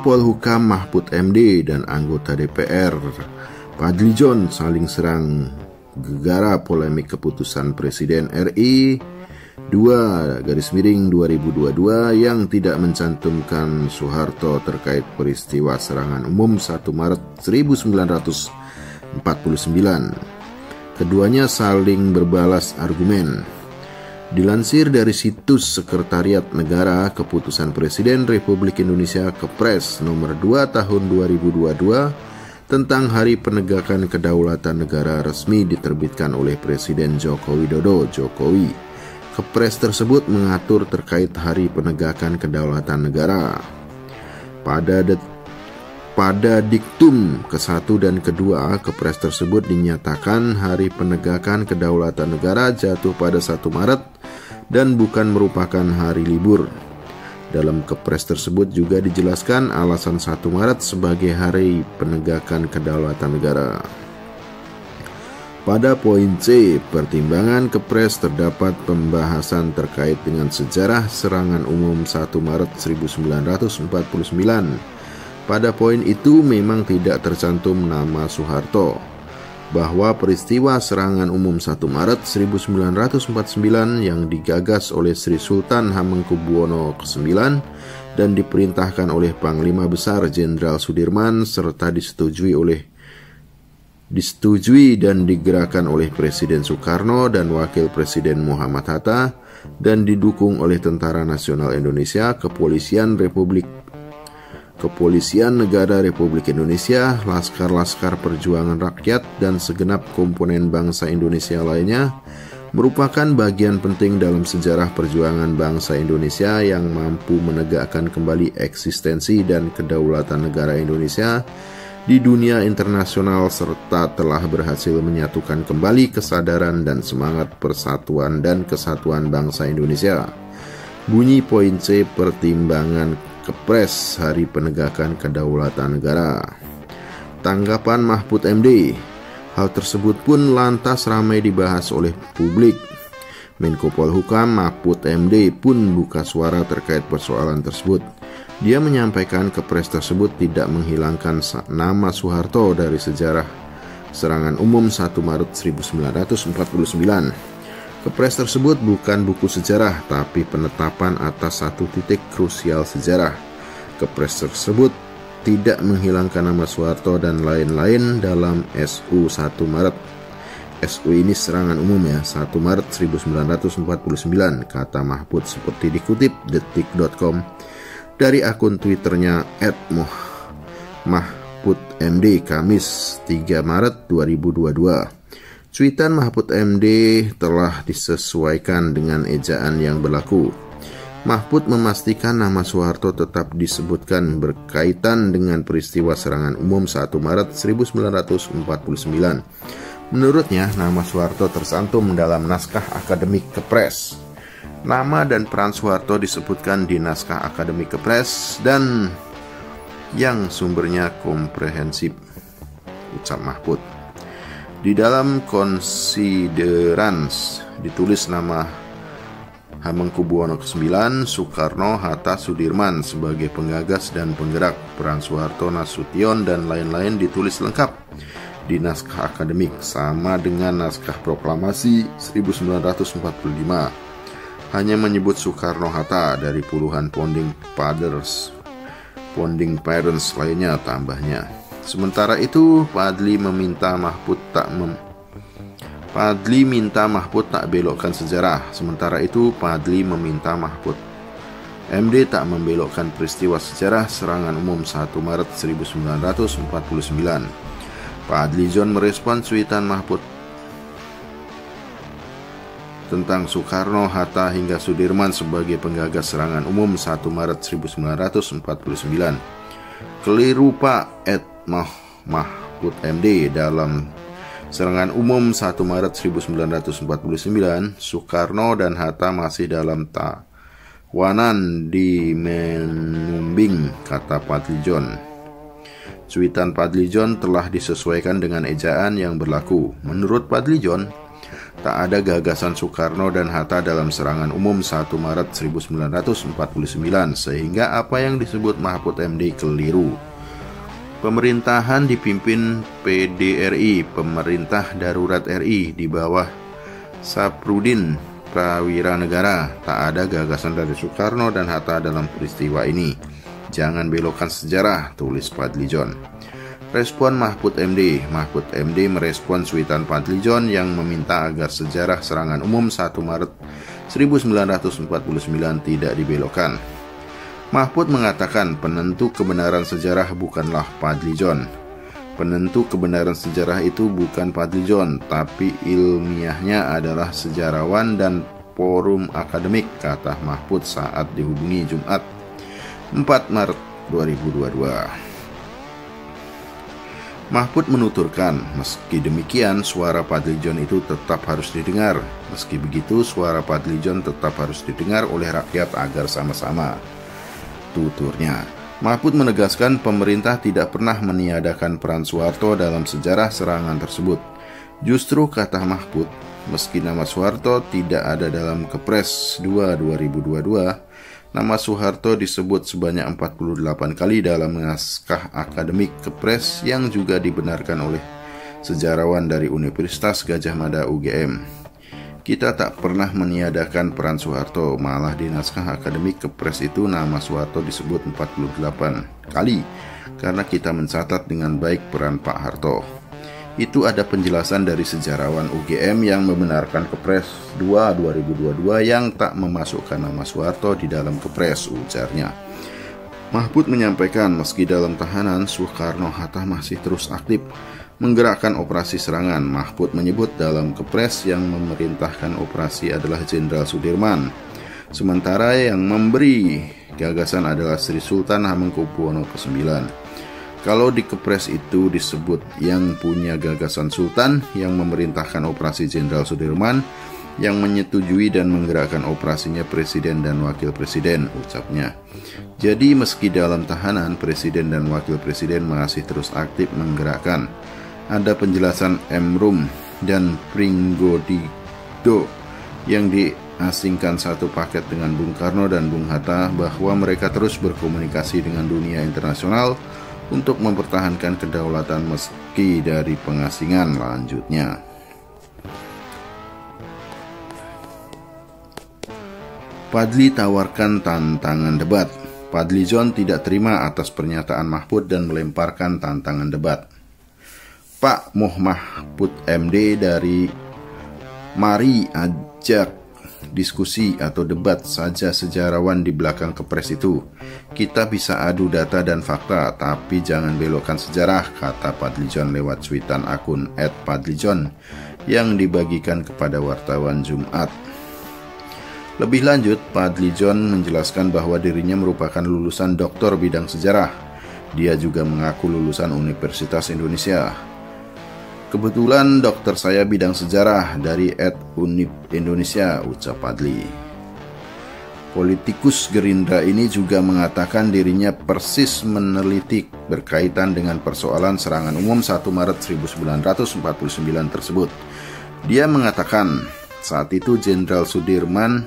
Polhukam Mahfud MD dan anggota DPR Padli John saling serang gegara polemik keputusan Presiden RI 2 garis miring 2022 yang tidak mencantumkan Soeharto terkait peristiwa serangan umum 1 Maret 1949. Keduanya saling berbalas argumen. Dilansir dari situs Sekretariat Negara, keputusan Presiden Republik Indonesia Kepres nomor 2 tahun 2022 tentang Hari Penegakan Kedaulatan Negara resmi diterbitkan oleh Presiden Joko Widodo Jokowi. Kepres tersebut mengatur terkait Hari Penegakan Kedaulatan Negara. Pada det pada diktum ke-1 dan kedua, kepres tersebut dinyatakan Hari Penegakan Kedaulatan Negara jatuh pada 1 Maret dan bukan merupakan hari libur. Dalam kepres tersebut juga dijelaskan alasan 1 Maret sebagai Hari Penegakan Kedaulatan Negara. Pada poin C, pertimbangan kepres terdapat pembahasan terkait dengan sejarah serangan umum 1 Maret 1949 pada poin itu memang tidak tercantum nama Soeharto. Bahwa peristiwa serangan umum 1 Maret 1949 yang digagas oleh Sri Sultan Hamengkubuwono ke-9 dan diperintahkan oleh Panglima Besar Jenderal Sudirman serta disetujui oleh disetujui dan digerakkan oleh Presiden Soekarno dan Wakil Presiden Muhammad Hatta dan didukung oleh Tentara Nasional Indonesia, Kepolisian Republik Kepolisian Negara Republik Indonesia, Laskar-Laskar Perjuangan Rakyat, dan segenap komponen bangsa Indonesia lainnya merupakan bagian penting dalam sejarah perjuangan bangsa Indonesia yang mampu menegakkan kembali eksistensi dan kedaulatan negara Indonesia di dunia internasional serta telah berhasil menyatukan kembali kesadaran dan semangat persatuan dan kesatuan bangsa Indonesia. Bunyi poin C pertimbangan Kepres Hari Penegakan Kedaulatan Negara. Tanggapan Mahfud MD, hal tersebut pun lantas ramai dibahas oleh publik. Menko Polhukam Mahfud MD pun buka suara terkait persoalan tersebut. Dia menyampaikan kepres tersebut tidak menghilangkan nama Soeharto dari sejarah serangan umum 1 Maret 1949. Kepres tersebut bukan buku sejarah, tapi penetapan atas satu titik krusial sejarah. Kepres tersebut tidak menghilangkan nama Soeharto dan lain-lain dalam SU 1 Maret. SU ini serangan umum ya, 1 Maret 1949, kata Mahfud seperti dikutip detik.com dari akun Twitternya @mahfudmd Kamis 3 Maret 2022. Cuitan Mahfud MD telah disesuaikan dengan ejaan yang berlaku. Mahfud memastikan nama Soeharto tetap disebutkan berkaitan dengan peristiwa serangan umum 1 Maret 1949. Menurutnya, nama Soeharto tersantum dalam naskah akademik Kepres. Nama dan peran Soeharto disebutkan di naskah akademik Kepres dan yang sumbernya komprehensif. Ucap Mahfud. Di dalam konsiderans ditulis nama Hamengkubuwono ke-9, Soekarno, Hatta, Sudirman sebagai pengagas dan penggerak, peran Soeharto, Nasution, dan lain-lain ditulis lengkap di naskah akademik sama dengan naskah proklamasi 1945. Hanya menyebut Soekarno-Hatta dari puluhan founding fathers, founding parents lainnya tambahnya. Sementara itu, Padli meminta Mahfud tak mem Padli minta Mahfud tak belokkan sejarah. Sementara itu, Padli meminta Mahfud MD tak membelokkan peristiwa sejarah serangan umum 1 Maret 1949. Padli John merespon cuitan Mahfud tentang Soekarno, Hatta hingga Sudirman sebagai penggagas serangan umum 1 Maret 1949. Keliru Pak, et Mah Mahfud MD dalam serangan umum 1 Maret 1949, Soekarno dan Hatta masih dalam tawanan di Menumbing, kata Padlijon. Cuitan Padlijon telah disesuaikan dengan ejaan yang berlaku. Menurut Padlijon, Tak ada gagasan Soekarno dan Hatta dalam serangan umum 1 Maret 1949 sehingga apa yang disebut Mahfud MD keliru. Pemerintahan dipimpin PDRI, Pemerintah Darurat RI di bawah Saprudin Prawira Negara. Tak ada gagasan dari Soekarno dan Hatta dalam peristiwa ini. Jangan belokkan sejarah, tulis Padli John. Respon Mahfud MD Mahfud MD merespon Suitan Padlijon yang meminta agar sejarah serangan umum 1 Maret 1949 tidak dibelokkan. Mahfud mengatakan penentu kebenaran sejarah bukanlah Padlijon. Penentu kebenaran sejarah itu bukan Padlijon, tapi ilmiahnya adalah sejarawan dan forum akademik, kata Mahfud saat dihubungi Jumat 4 Maret 2022. Mahfud menuturkan, meski demikian suara Padlijon itu tetap harus didengar. Meski begitu, suara Padlijon tetap harus didengar oleh rakyat agar sama-sama. Tuturnya, Mahfud menegaskan pemerintah tidak pernah meniadakan peran Soeharto dalam sejarah serangan tersebut. Justru kata Mahfud, meski nama Soeharto tidak ada dalam Kepres 2 2022, Nama Soeharto disebut sebanyak 48 kali dalam naskah akademik Kepres yang juga dibenarkan oleh sejarawan dari Universitas Gajah Mada UGM. Kita tak pernah meniadakan peran Soeharto, malah di naskah akademik Kepres itu nama Soeharto disebut 48 kali karena kita mencatat dengan baik peran Pak Harto. Itu ada penjelasan dari sejarawan UGM yang membenarkan Kepres 2 2022 yang tak memasukkan nama Soeharto di dalam Kepres, ujarnya. Mahfud menyampaikan meski dalam tahanan, Soekarno-Hatta masih terus aktif menggerakkan operasi serangan. Mahfud menyebut dalam Kepres yang memerintahkan operasi adalah Jenderal Sudirman. Sementara yang memberi gagasan adalah Sri Sultan Hamengkubuwono ke-9. Kalau di Kepres itu disebut yang punya gagasan Sultan yang memerintahkan operasi Jenderal Sudirman yang menyetujui dan menggerakkan operasinya Presiden dan Wakil Presiden, ucapnya. Jadi meski dalam tahanan, Presiden dan Wakil Presiden masih terus aktif menggerakkan. Ada penjelasan Emrum dan Pringgodido yang diasingkan satu paket dengan Bung Karno dan Bung Hatta bahwa mereka terus berkomunikasi dengan dunia internasional untuk mempertahankan kedaulatan meski dari pengasingan lanjutnya. Padli tawarkan tantangan debat. Padli John tidak terima atas pernyataan Mahfud dan melemparkan tantangan debat. Pak Moh Mahfud MD dari Mari ajak diskusi atau debat saja sejarawan di belakang kepres itu. Kita bisa adu data dan fakta, tapi jangan belokkan sejarah, kata Padlijon lewat cuitan akun @padlijon yang dibagikan kepada wartawan Jumat. Lebih lanjut, Padlijon menjelaskan bahwa dirinya merupakan lulusan doktor bidang sejarah. Dia juga mengaku lulusan Universitas Indonesia. Kebetulan dokter saya bidang sejarah dari Ed Unip Indonesia, ucap Padli. Politikus Gerindra ini juga mengatakan dirinya persis meneliti berkaitan dengan persoalan serangan umum 1 Maret 1949 tersebut. Dia mengatakan saat itu Jenderal Sudirman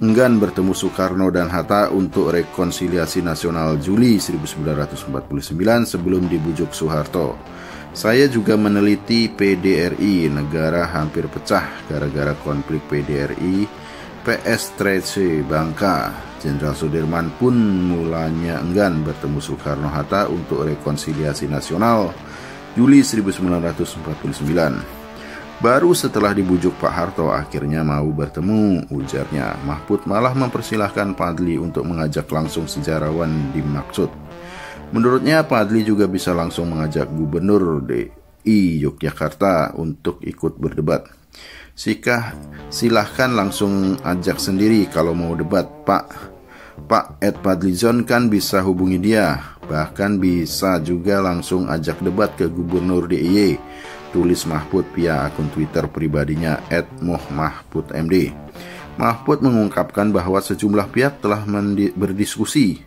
enggan bertemu Soekarno dan Hatta untuk rekonsiliasi nasional Juli 1949 sebelum dibujuk Soeharto. Saya juga meneliti PDRI, negara hampir pecah gara-gara konflik PDRI, PS 13 Bangka. Jenderal Sudirman pun mulanya enggan bertemu Soekarno-Hatta untuk rekonsiliasi nasional Juli 1949. Baru setelah dibujuk Pak Harto akhirnya mau bertemu, ujarnya. Mahfud malah mempersilahkan Padli untuk mengajak langsung sejarawan dimaksud. Menurutnya Padli juga bisa langsung mengajak Gubernur DI Yogyakarta untuk ikut berdebat. Sikah silahkan langsung ajak sendiri kalau mau debat Pak. Pak Ed Padlizon kan bisa hubungi dia. Bahkan bisa juga langsung ajak debat ke Gubernur DIY. Tulis Mahfud via akun Twitter pribadinya Ed Mahfud MD. Mahfud mengungkapkan bahwa sejumlah pihak telah berdiskusi